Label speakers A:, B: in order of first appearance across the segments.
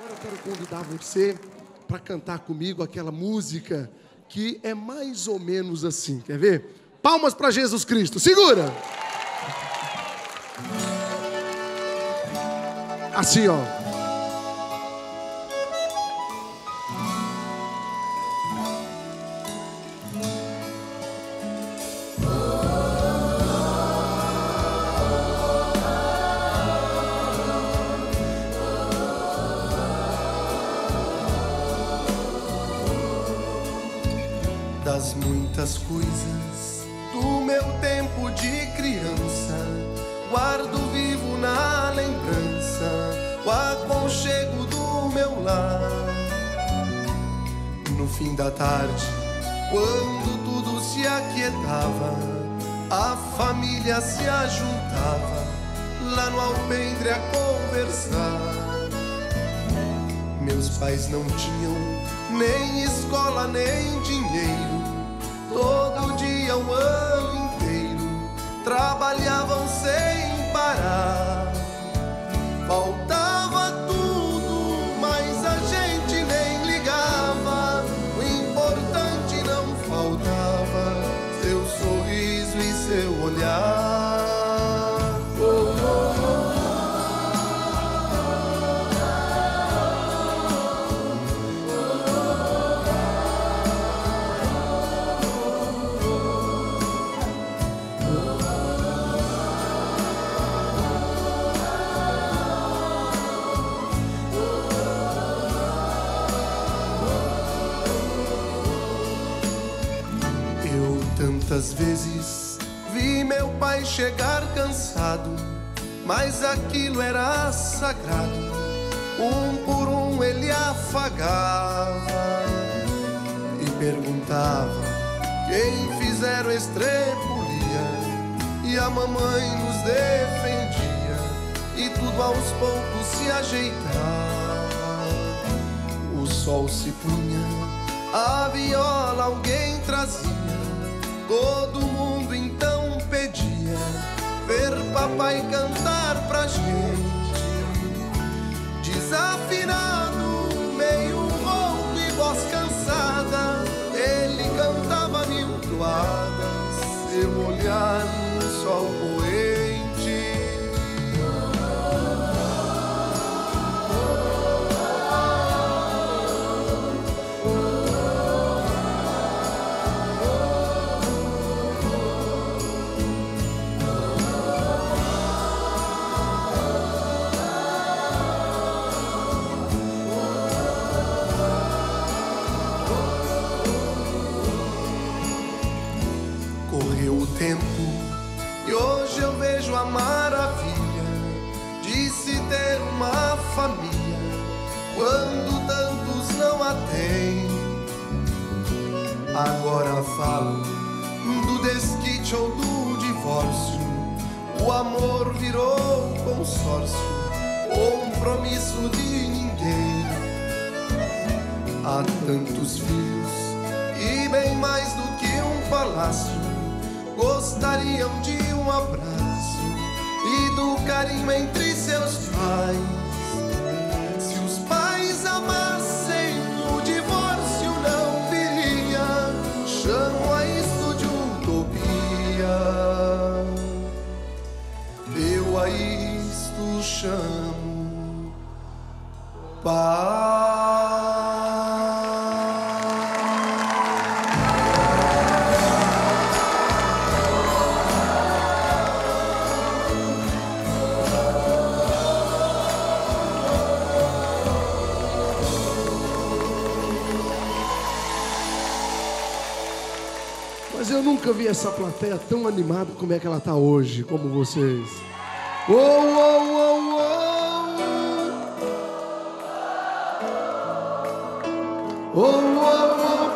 A: Agora eu quero convidar você para cantar comigo aquela música que é mais ou menos assim. Quer ver? Palmas para Jesus Cristo. Segura! Assim, ó.
B: Muitas coisas do meu tempo de criança. Guardo vivo na lembrança o aconchego do meu lar. No fim da tarde, quando tudo se aquietava, a família se ajuntava lá no alpendre a conversar. Meus pais não tinham nem escola, nem dinheiro. Todo dia, o ano inteiro, trabalhavam sem parar. Chegar cansado, mas aquilo era sagrado. Um por um ele afagava e perguntava quem fizeram estrepulia. E a mamãe nos defendia e tudo aos poucos se ajeitava. O sol se punha, a viola alguém trazia. Todo mundo então papai cantar pra gente. Desafinado, Agora falo do desquite ou do divórcio. O amor virou consórcio, compromisso de ninguém. Há tantos filhos e bem mais do que um palácio gostariam de um abraço e do carinho entre seus pais. Eu
A: nunca vi essa plateia tão animada como é que ela está hoje, como vocês. Uou, uou, uou, Uou, uou, uou.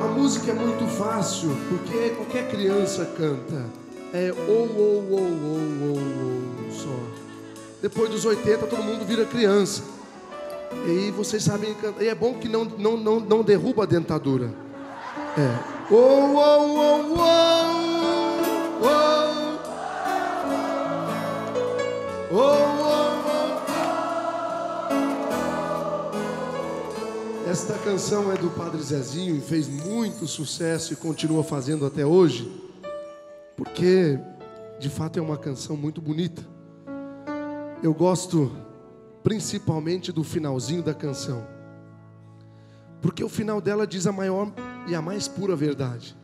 A: A música é muito fácil, porque qualquer criança canta. É ou, ou, ou, ou, ou, ou, só. Depois dos 80, todo mundo vira criança. E aí vocês sabem cantar. E é bom que não, não, não, não derruba a dentadura. É. Oh, oh, oh, oh, oh. Oh, Esta canção é do Padre Zezinho e fez muito sucesso e continua fazendo até hoje, porque de fato é uma canção muito bonita. Eu gosto principalmente do finalzinho da canção, porque o final dela diz a maior e a mais pura verdade.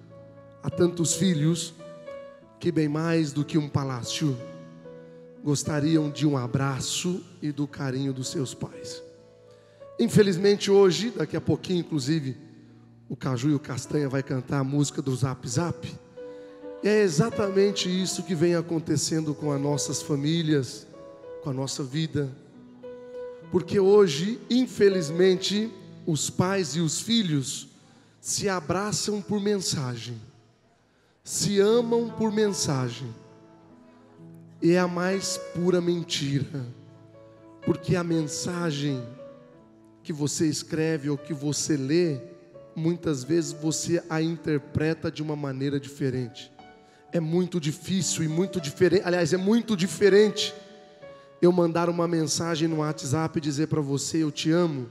A: Há tantos filhos que, bem mais do que um palácio, gostariam de um abraço e do carinho dos seus pais. Infelizmente hoje, daqui a pouquinho, inclusive, o Caju e o Castanha vai cantar a música do Zap Zap. E é exatamente isso que vem acontecendo com as nossas famílias, com a nossa vida. Porque hoje, infelizmente, os pais e os filhos se abraçam por mensagem, se amam por mensagem. E é a mais pura mentira, porque a mensagem que você escreve ou que você lê, muitas vezes você a interpreta de uma maneira diferente. É muito difícil e muito diferente, aliás, é muito diferente eu mandar uma mensagem no WhatsApp e dizer para você eu te amo,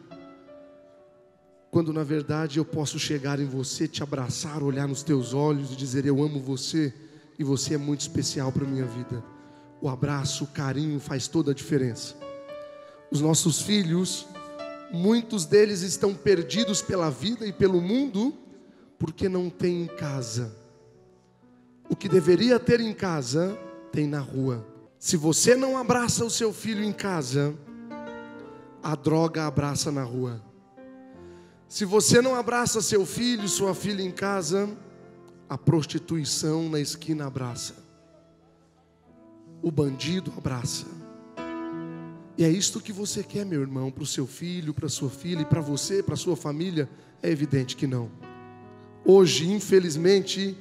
A: quando na verdade eu posso chegar em você, te abraçar, olhar nos teus olhos e dizer eu amo você e você é muito especial para minha vida. O abraço, o carinho faz toda a diferença. Os nossos filhos Muitos deles estão perdidos pela vida e pelo mundo porque não têm em casa. O que deveria ter em casa, tem na rua. Se você não abraça o seu filho em casa, a droga abraça na rua. Se você não abraça seu filho, sua filha em casa, a prostituição na esquina abraça. O bandido abraça. E é isto que você quer, meu irmão, para o seu filho, para sua filha e para você, para sua família? É evidente que não. Hoje, infelizmente,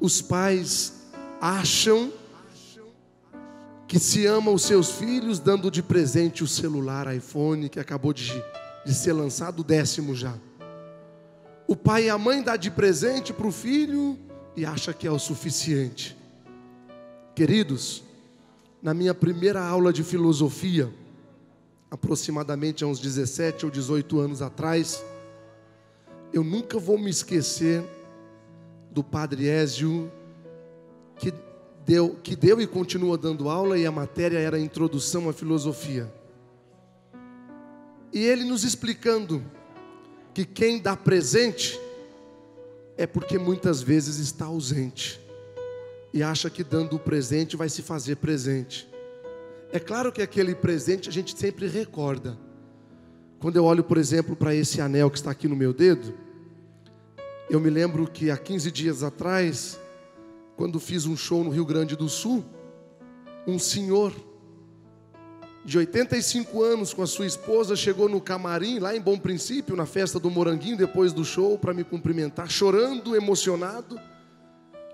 A: os pais acham que se amam os seus filhos, dando de presente o celular iPhone que acabou de, de ser lançado, o décimo já. O pai e a mãe dá de presente para o filho e acha que é o suficiente. Queridos, na minha primeira aula de filosofia, aproximadamente há uns 17 ou 18 anos atrás, eu nunca vou me esquecer do padre Ézio, que deu, que deu e continua dando aula, e a matéria era a introdução à filosofia. E ele nos explicando que quem dá presente é porque muitas vezes está ausente e acha que dando o presente vai se fazer presente. É claro que aquele presente a gente sempre recorda. Quando eu olho, por exemplo, para esse anel que está aqui no meu dedo, eu me lembro que há 15 dias atrás, quando fiz um show no Rio Grande do Sul, um senhor de 85 anos com a sua esposa chegou no camarim, lá em Bom Princípio, na festa do Moranguinho, depois do show, para me cumprimentar, chorando, emocionado,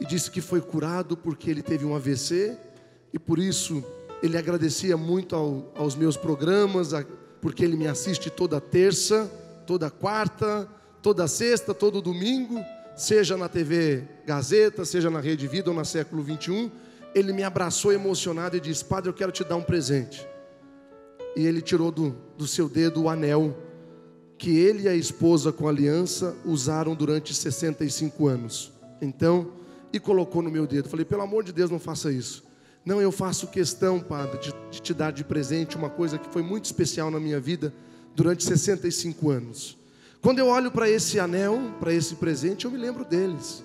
A: e disse que foi curado porque ele teve um AVC e por isso ele agradecia muito ao, aos meus programas, a, porque ele me assiste toda terça, toda quarta, toda sexta, todo domingo, seja na TV Gazeta, seja na Rede Vida ou na Século 21. Ele me abraçou emocionado e disse: Padre, eu quero te dar um presente. E ele tirou do, do seu dedo o anel que ele e a esposa com aliança usaram durante 65 anos. Então, e colocou no meu dedo. Falei: pelo amor de Deus, não faça isso. Não, eu faço questão, Padre, de, de te dar de presente uma coisa que foi muito especial na minha vida durante 65 anos. Quando eu olho para esse anel, para esse presente, eu me lembro deles.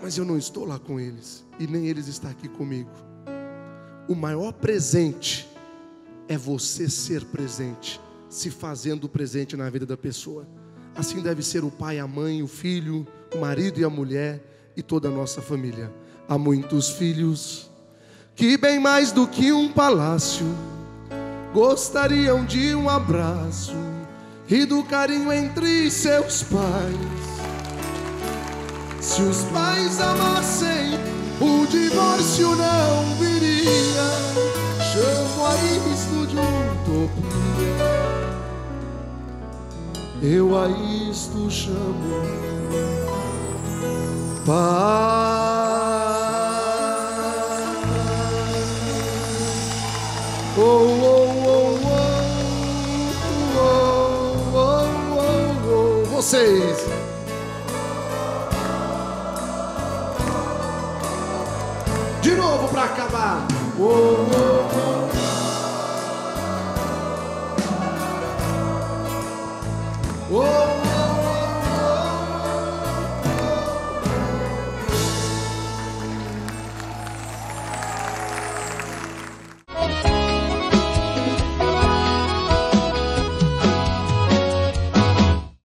A: Mas eu não estou lá com eles e nem eles estão aqui comigo. O maior presente é você ser presente, se fazendo presente na vida da pessoa. Assim deve ser o pai, a mãe, o filho, o marido e a mulher e toda a nossa família. Há muitos filhos que bem mais do que um palácio gostariam de um abraço e do carinho entre seus pais. Se os pais amassem, o divórcio não viria. Chamo a isto de utopia. Eu a isto chamo paz. De